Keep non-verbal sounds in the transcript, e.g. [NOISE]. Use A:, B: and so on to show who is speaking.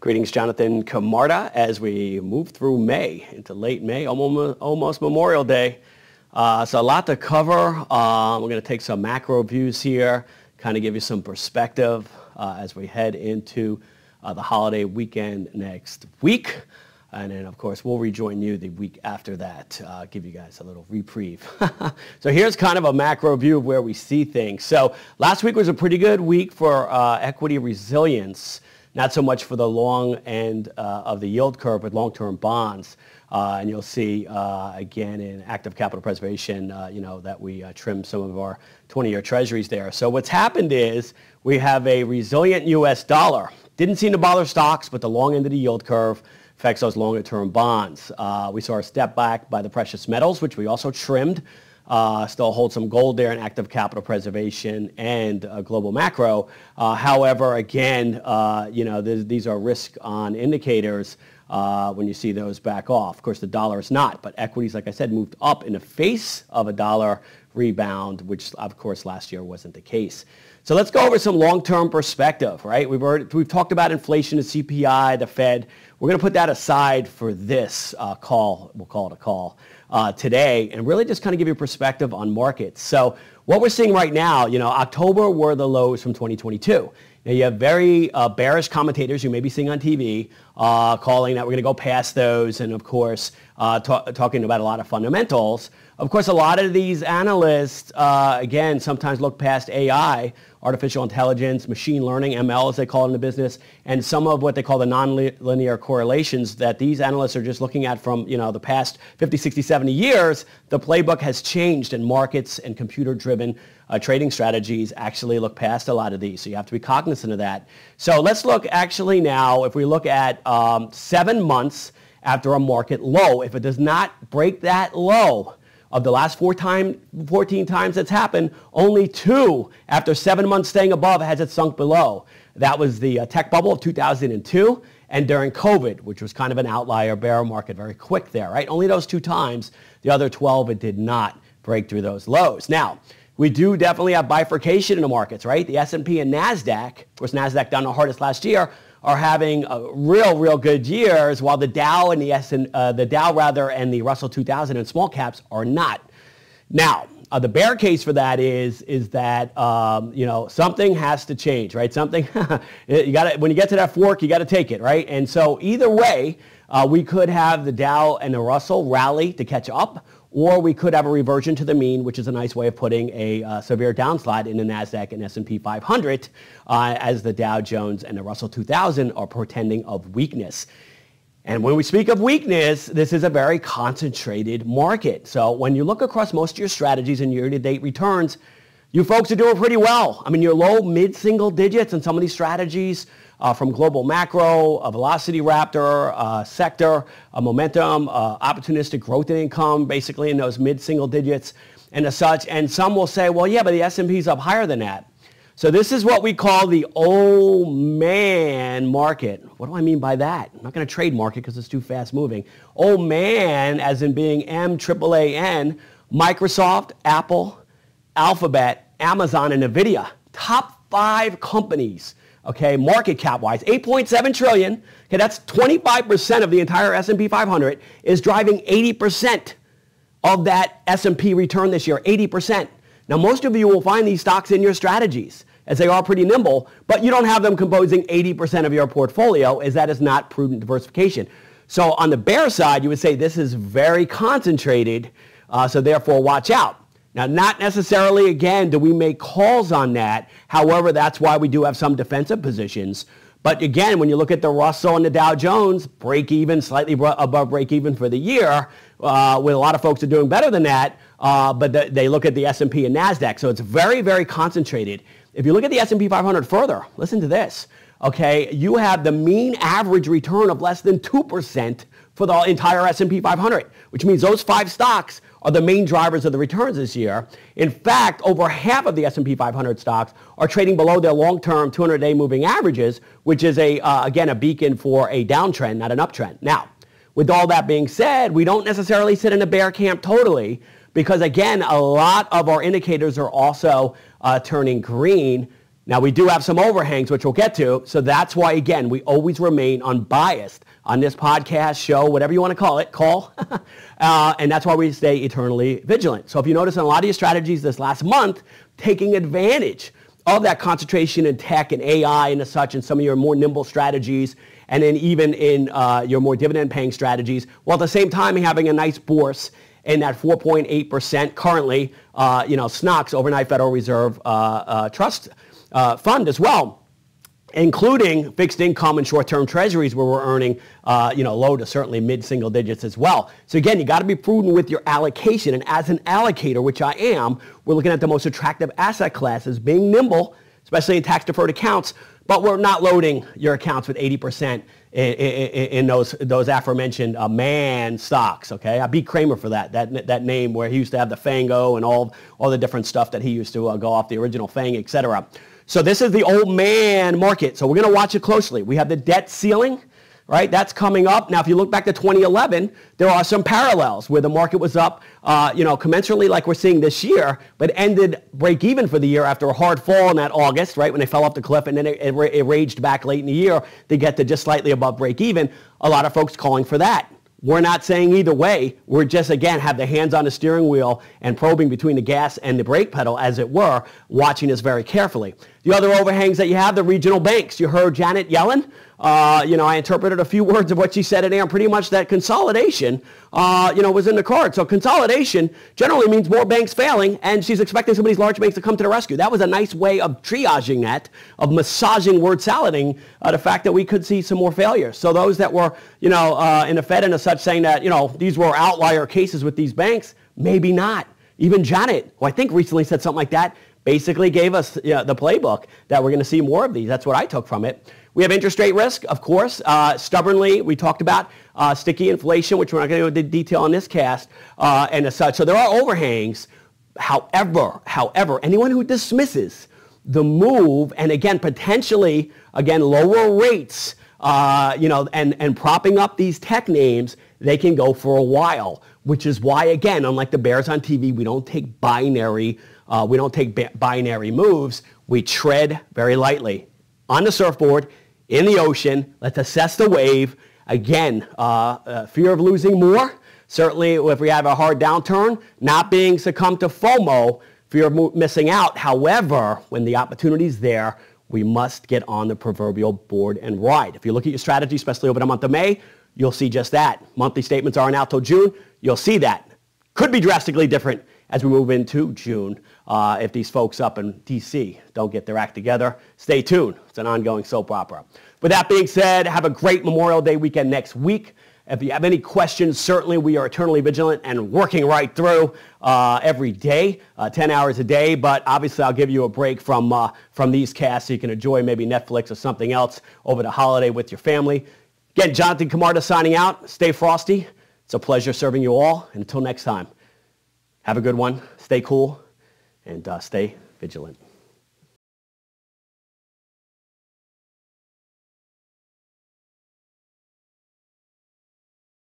A: Greetings, Jonathan Camarda, as we move through May into late May, almost, Memorial Day. Uh, so a lot to cover. Uh, we're going to take some macro views here, kind of give you some perspective uh, as we head into uh, the holiday weekend next week. And then, of course, we'll rejoin you the week after that, uh, give you guys a little reprieve. [LAUGHS] so here's kind of a macro view of where we see things. So last week was a pretty good week for uh, equity resilience not so much for the long end uh, of the yield curve with long-term bonds. Uh, and you'll see, uh, again, in active capital preservation, you know, that we trimmed some of our 20-year treasuries there. So what's happened is we have a resilient U.S. dollar. Didn't seem to bother stocks, but the long end of the yield curve affects those longer-term bonds. Uh, we saw a step back by the precious metals, which we also trimmed. Uh, still hold some gold there in active capital preservation and uh, global macro. Uh, however, again, uh, you know, th- these are risk on indicators uh, when you see those back off. Of course, the dollar is not, but equities, like I said, moved up in the face of a dollar rebound, which of course last year wasn't the case. So let's go over some long-term perspective, right? We've, already, we've talked about inflation, the CPI, the Fed. We're going to put that aside for this uh, call. We'll call it a call uh, today and really just kind of give you perspective on markets. So what we're seeing right now, you know, October were the lows from 2022. Now you have very uh, bearish commentators you may be seeing on TV uh, calling that we're going to go past those and of course uh, talking about a lot of fundamentals. Of course, a lot of these analysts, uh, again, sometimes look past AI, artificial intelligence, machine learning, ML as they call it in the business, and some of what they call the nonlinear correlations that these analysts are just looking at from you know, the past 50, 60, 70 years. The playbook has changed and markets and computer-driven uh, trading strategies actually look past a lot of these. So you have to be cognizant of that. So let's look actually now, if we look at um, seven months after a market low, if it does not break that low, of the last four time, 14 times that's happened, only two after seven months staying above has it sunk below. That was the uh, tech bubble of 2002 and during COVID, which was kind of an outlier bear market, very quick there, right? Only those two times. The other 12, it did not break through those lows. Now, we do definitely have bifurcation in the markets, right? The S&P and NASDAQ, of course, NASDAQ down the hardest last year, are having real, real good years, while the Dow and the S and uh, the Dow rather and the Russell 2000 and small caps are not. Now, uh, the bear case for that is is that um, you know something has to change, right? Something [LAUGHS] you got when you get to that fork, you got to take it, right? And so either way, uh, we could have the Dow and the Russell rally to catch up, or we could have a reversion to the mean, which is a nice way of putting a uh, severe downslide in the Nasdaq and S&P 500, uh, as the Dow Jones and the Russell 2000 are portending of weakness. And when we speak of weakness, this is a very concentrated market. So when you look across most of your strategies and year-to-date returns, you folks are doing pretty well. I mean, you're low mid-single digits in some of these strategies uh, from global macro, a velocity raptor, uh, sector, a momentum, uh, opportunistic growth in income, basically in those mid-single digits and as such. And some will say, well, yeah, but the S&P is up higher than that. So this is what we call the old man market. What do I mean by that? I'm not going to trade market because it's too fast moving. Old man, as in being M-triple-A-N, Microsoft, Apple, Alphabet, Amazon, and NVIDIA. Top five companies okay, market cap wise, 8.7 trillion. Okay, that's 25% of the entire S&P 500 is driving 80% of that S&P return this year, 80%. Now, most of you will find these stocks in your strategies as they are pretty nimble, but you don't have them composing 80% of your portfolio as that is not prudent diversification. So on the bear side, you would say this is very concentrated, uh, so therefore watch out. Now, not necessarily, again, do we make calls on that. However, that's why we do have some defensive positions. But again, when you look at the Russell and the Dow Jones, break even, slightly above break even for the year, uh, with a lot of folks are doing better than that. Uh, but the, they look at the S&P and Nasdaq, so it's very, very concentrated. If you look at the S&P 500 further, listen to this. Okay, you have the mean average return of less than two percent for the entire S&P 500, which means those five stocks are the main drivers of the returns this year. In fact, over half of the S&P 500 stocks are trading below their long-term 200-day moving averages, which is a uh, again a beacon for a downtrend, not an uptrend. Now, with all that being said, we don't necessarily sit in a bear camp totally because again, a lot of our indicators are also uh, turning green. Now, we do have some overhangs, which we'll get to. So that's why, again, we always remain unbiased on this podcast, show, whatever you want to call it, call. [LAUGHS] uh, and that's why we stay eternally vigilant. So if you notice in a lot of your strategies this last month, taking advantage of that concentration in tech and AI and such and some of your more nimble strategies and then even in uh, your more dividend paying strategies, while at the same time having a nice bourse in that 4.8% currently, uh, you know, SNOX, Overnight Federal Reserve uh, uh Trust uh, fund as well, including fixed income and short-term treasuries where we're earning, uh, you know, low to certainly mid-single digits as well. So again, you got to be prudent with your allocation. And as an allocator, which I am, we're looking at the most attractive asset classes, being nimble, especially in tax-deferred accounts, but we're not loading your accounts with 80% in, in, in, those, those aforementioned uh, man stocks, okay? I beat Cramer for that, that, that name where he used to have the Fango and all, all the different stuff that he used to uh, go off the original Fang, et cetera. So this is the old man market. So we're going to watch it closely. We have the debt ceiling, right? That's coming up. Now, if you look back to 2011, there are some parallels where the market was up, uh, you know, commensurately like we're seeing this year, but ended break even for the year after a hard fall in that August, right, when they fell off the cliff, and then it, it, it raged back late in the year to get to just slightly above break even. A lot of folks calling for that. We're not saying either way. We're just, again, have the hands on the steering wheel and probing between the gas and the brake pedal, as it were, watching this very carefully. The other overhangs that you have, the regional banks. You heard Janet Yellen. Uh, you know, I interpreted a few [LAUGHS] words of what she said there, and pretty much that consolidation, uh, you know, was in the cards. So consolidation generally means more banks failing, and she's expecting some of these large banks to come to the rescue. That was a nice way of triaging that, of massaging word salading uh, the fact that we could see some more failures. So those that were, you know, uh, in the Fed and as such saying that, you know, these were outlier cases with these banks, maybe not. Even Janet, who I think recently said something like that, basically gave us the playbook that we're going to see more of these. That's what I took from it. We have interest rate risk, of course. Uh, stubbornly, we talked about uh, sticky inflation, which we're not going to go into detail on this cast, uh, and as such. So there are overhangs. However, however, anyone who dismisses the move, and again, potentially, again, lower rates, uh, you know, and, and propping up these tech names, they can go for a while, which is why, again, unlike the bears on TV, we don't take binary uh, we don't take binary moves. We tread very lightly on the surfboard, in the ocean. Let's assess the wave. Again, uh, uh, fear of losing more. Certainly, if we have a hard downturn, not being succumbed to FOMO, fear of missing out. However, when the opportunity is there, we must get on the proverbial board and ride. If you look at your strategy, especially over the month of May, you'll see just that. Monthly statements aren't out till June. You'll see that. Could be drastically different as we move into June uh, if these folks up in D.C. don't get their act together. Stay tuned. It's an ongoing soap opera. With that being said, have a great Memorial Day weekend next week. If you have any questions, certainly we are eternally vigilant and working right through uh, every day, uh, 10 hours a day. But obviously, I'll give you a break from, uh, from these casts so you can enjoy maybe Netflix or something else over the holiday with your family. Again, Jonathan Camarda signing out. Stay frosty. It's a pleasure serving you all. And until next time, have a good one. Stay cool and uh, stay vigilant.